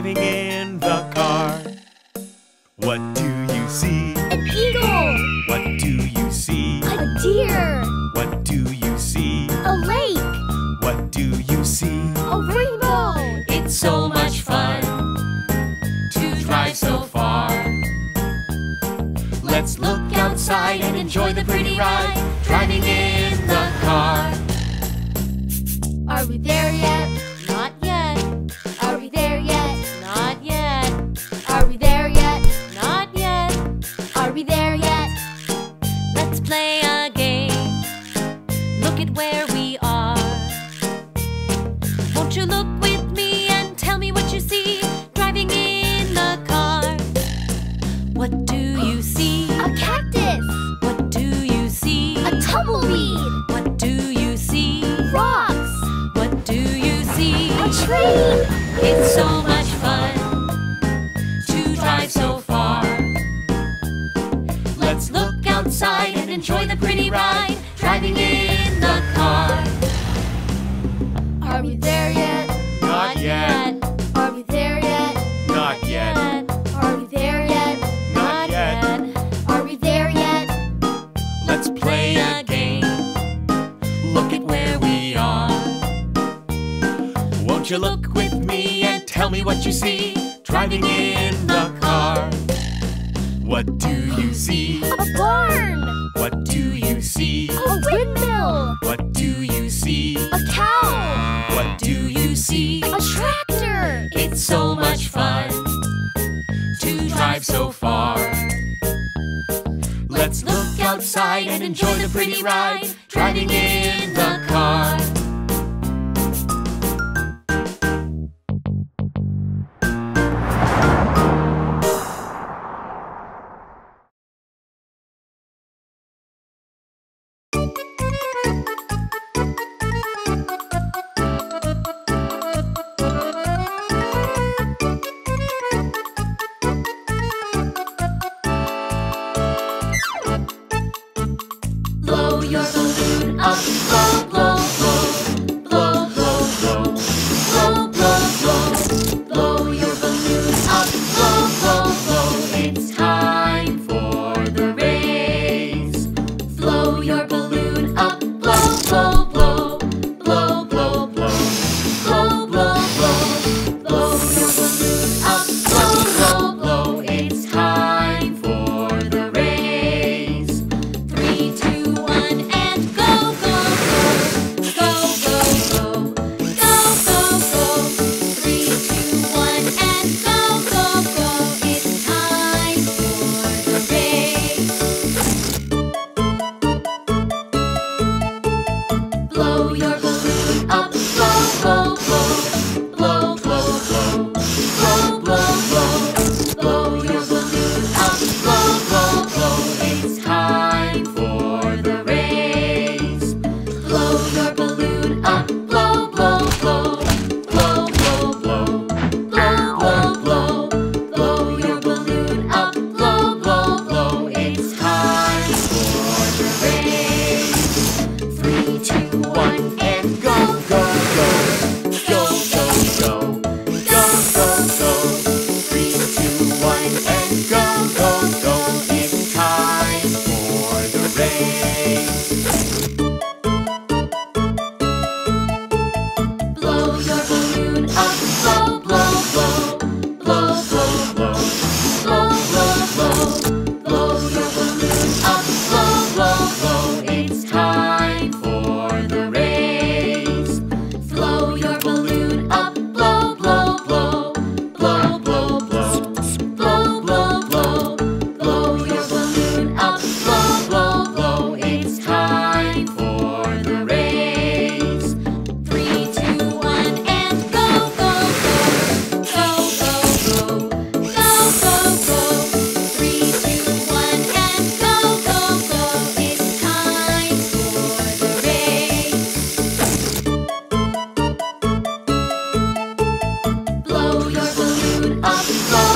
driving in the car. What do you see? A beagle! What do you see? A deer! What do you see? A lake! What do you see? A rainbow! It's so much fun to drive so far. Let's look outside and enjoy the pretty ride driving in the car. Are we there yet? ride, driving in the car. Are we there yet? Not yet. Are we there yet? Not yet. Are we there yet? Not yet. Are we there yet? Let's play a game. Look at where we are. Won't you look with me and tell me what you see? Driving in the car. What do you see? A barn! What do you see? A windmill. What do you see? A cow. What do you see? A tractor. It's so much fun to drive so far. Let's look outside and enjoy the pretty ride driving in the car. Thank you. Up, blow,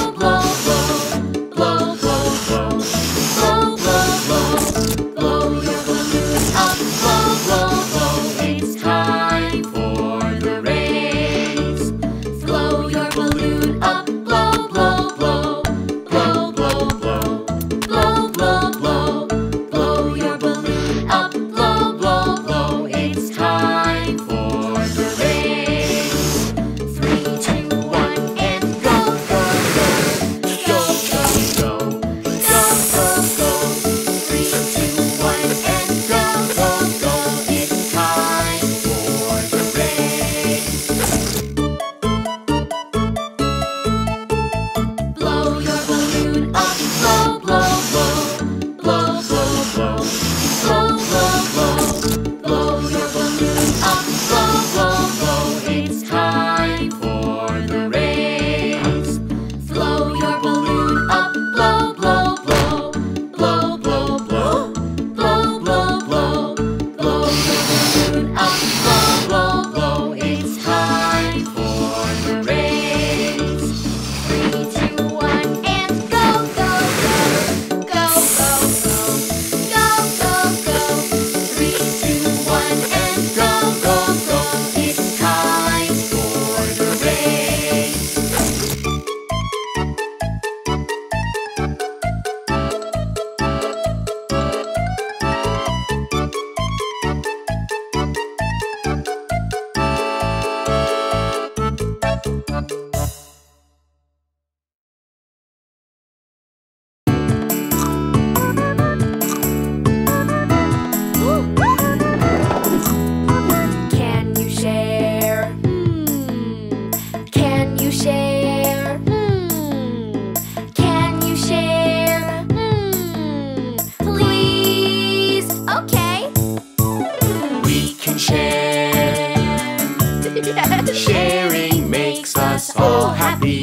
all happy.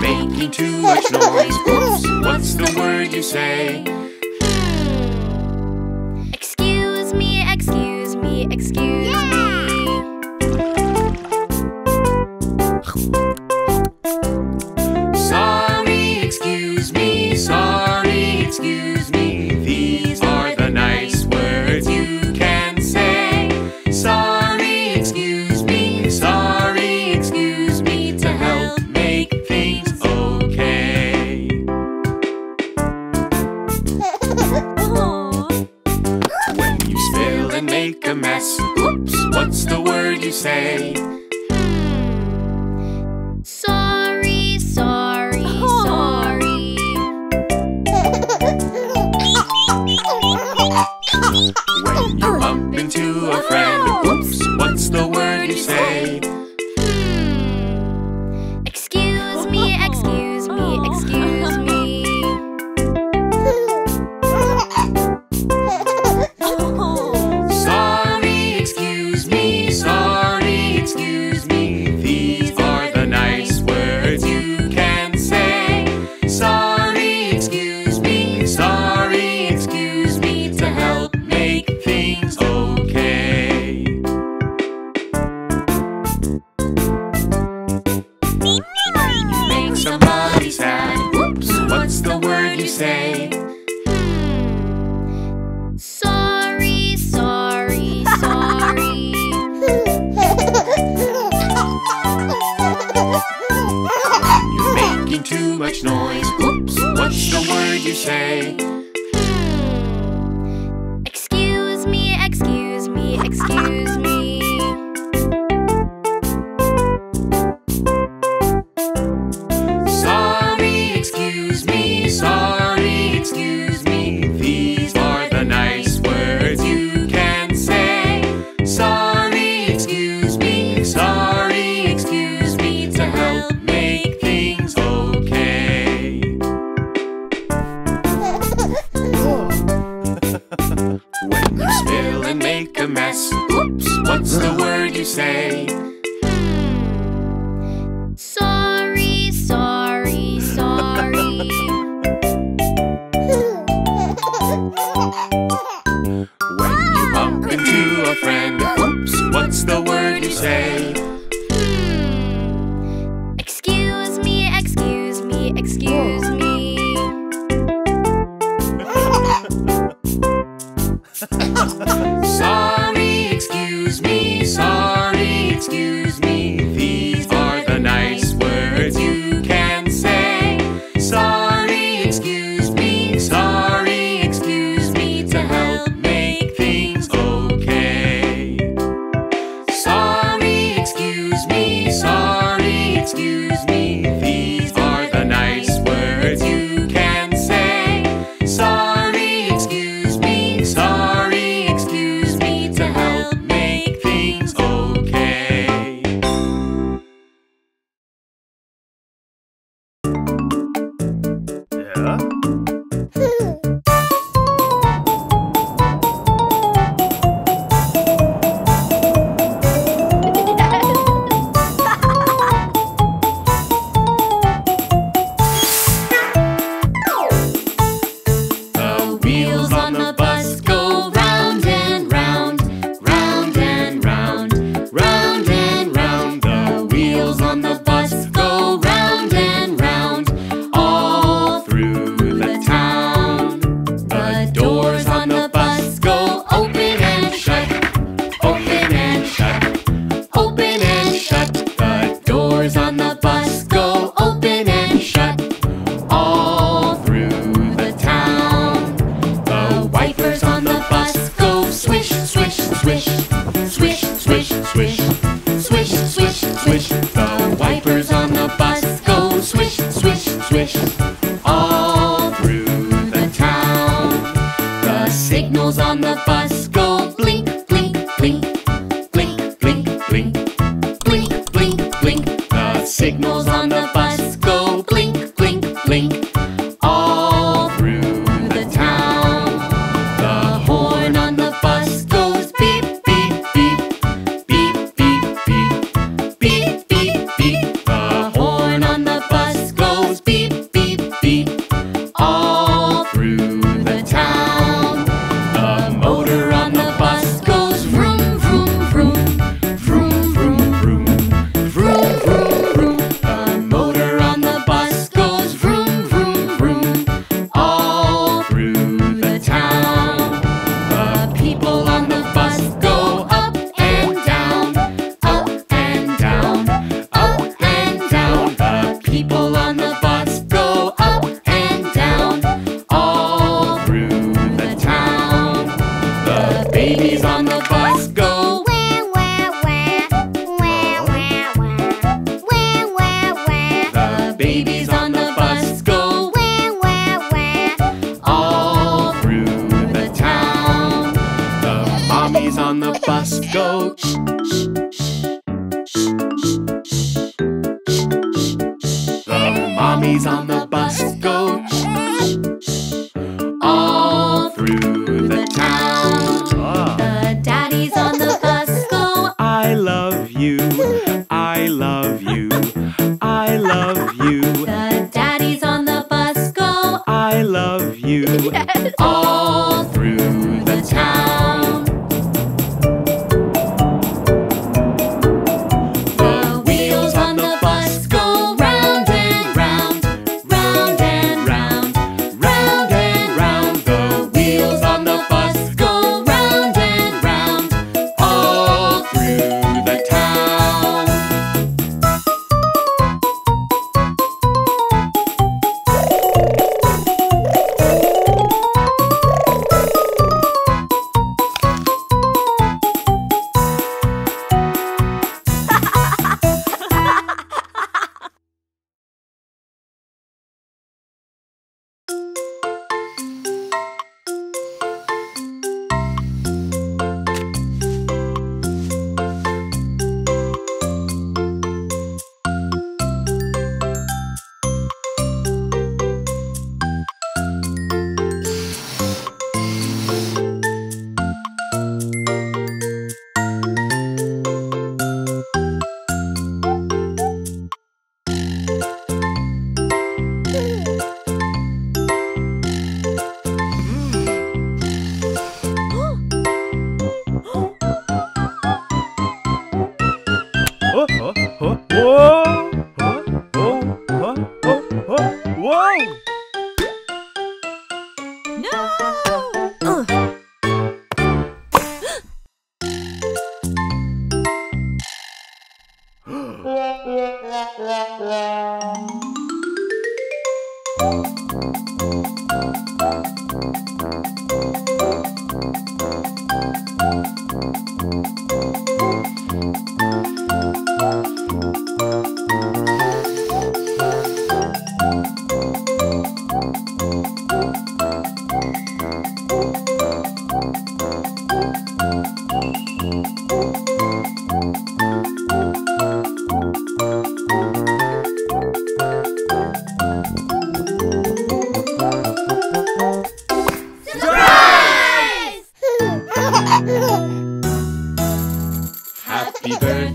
making too much noise, what's the word you say? Excuse me, excuse me, excuse me. you say?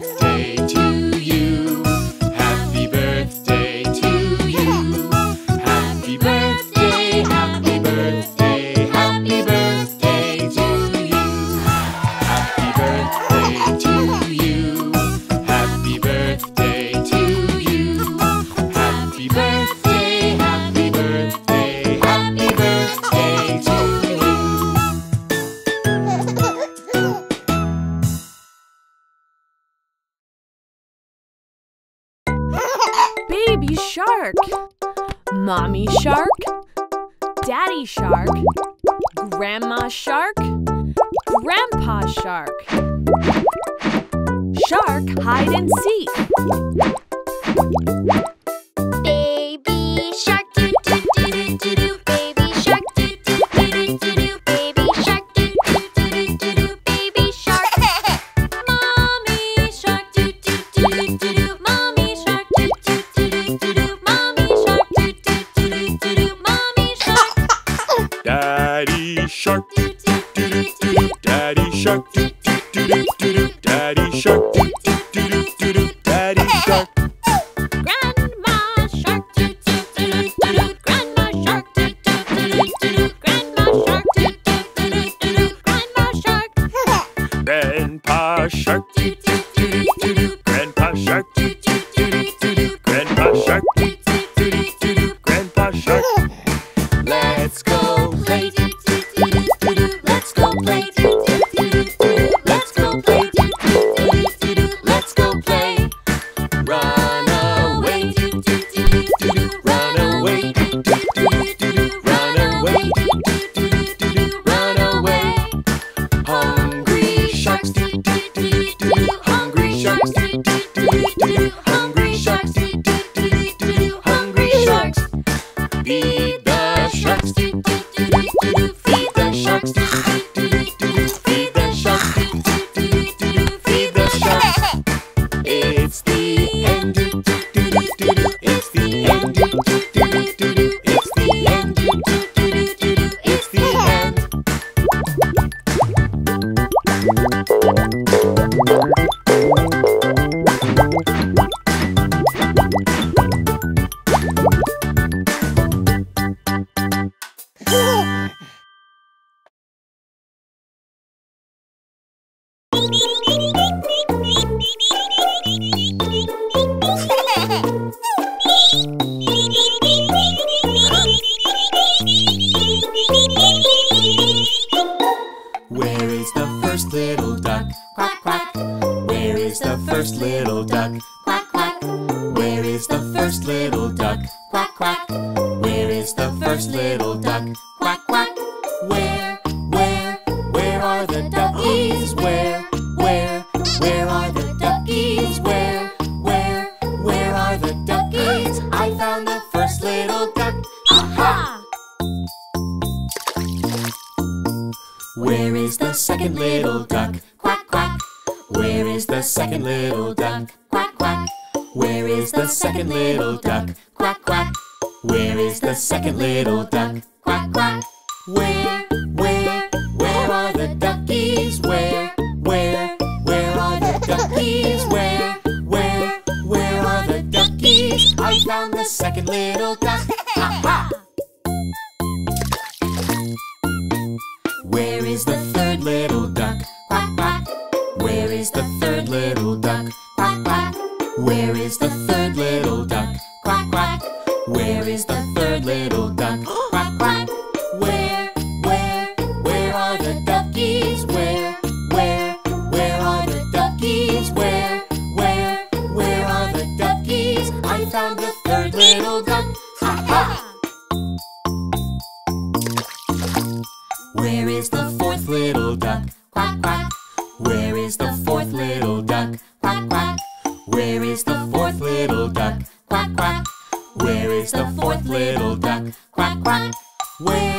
Birthday to Daddy Shark. Daddy Shark. the first little duck. Aha! Where is the second little duck? Quack, quack. Where is the second little duck? Quack, quack. Where is the second little duck? Quack, quack. Where is the second little duck? Quack, quack. Where, where, where are the duckies? Where, where, where are the duckies? fish. I found the second little duck. Ha ha! Where is the third little duck? Quack quack. Where is the third little duck? Quack quack. Where is the third little duck? Quack quack. Where is the third little duck? is the fourth little duck? Quack, quack. Where is the fourth little duck? Quack, quack. Where is the fourth little duck? Quack, quack. Where is the fourth little duck? Quack, quack. Where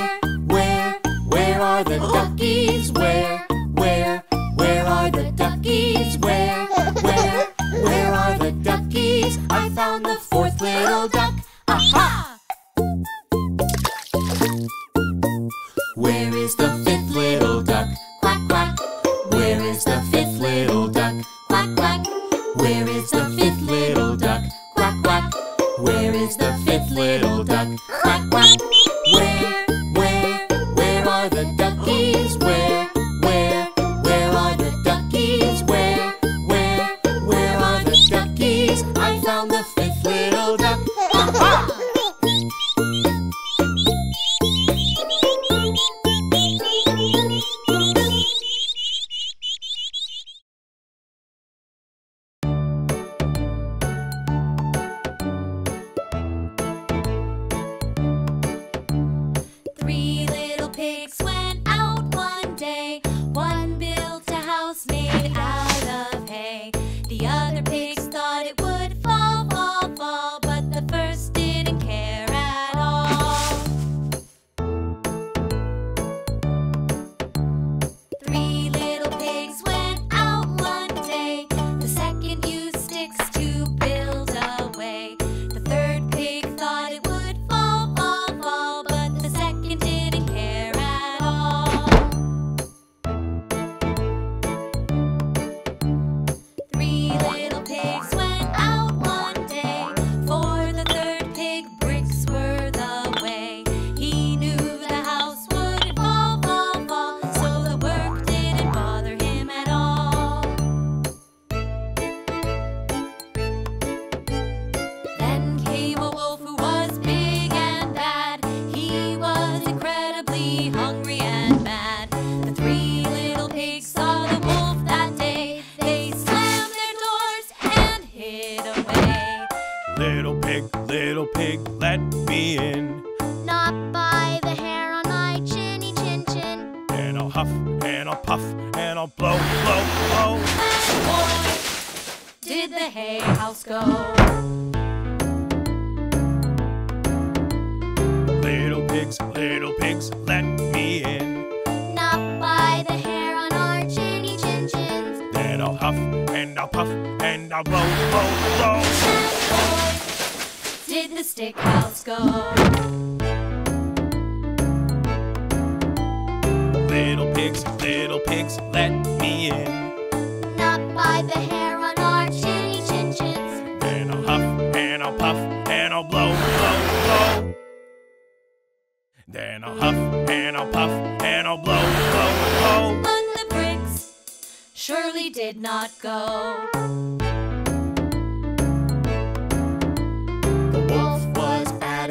hungry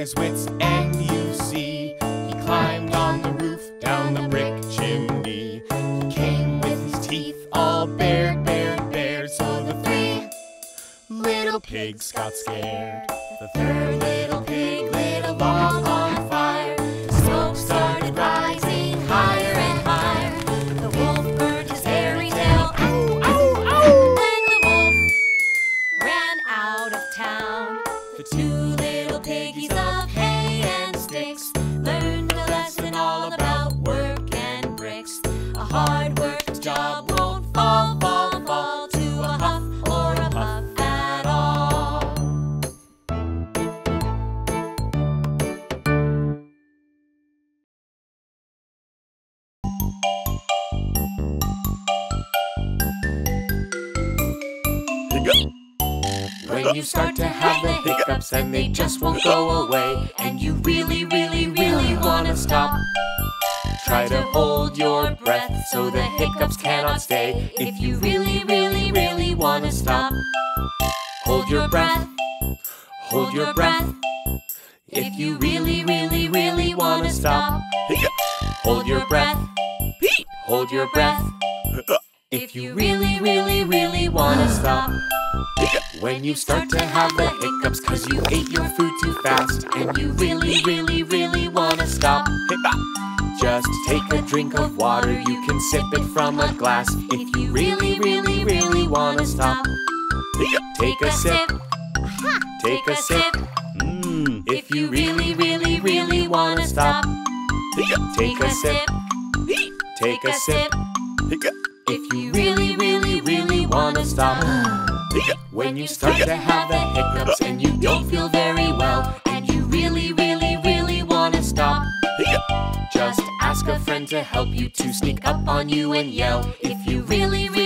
his wits' and you see. He climbed on the roof down the brick chimney. He came with his teeth all bared, bared, bared. So the three little pigs got scared. The third little pig and they just won't go away, and you really, really, really want to stop. Try to hold your breath so the hiccups cannot stay. If you really, really, really want to stop, hold your breath, hold your breath. If you really, really, really want to stop, hold your breath, hold your breath. If you really, really, really want to stop. When you start to have the hiccups cause you ate your food too fast and you really, really, really wanna stop. Just take a drink of water, you can sip it from a glass. If you really, really, really wanna stop. Take a sip, take a sip. Mm, If you really, really, really wanna stop. Take a sip, take a sip. If you really, really, really wanna stop. When you start to have the hiccups and you don't feel very well, and you really, really, really wanna stop, just ask a friend to help you to sneak up on you and yell. If you really, really, really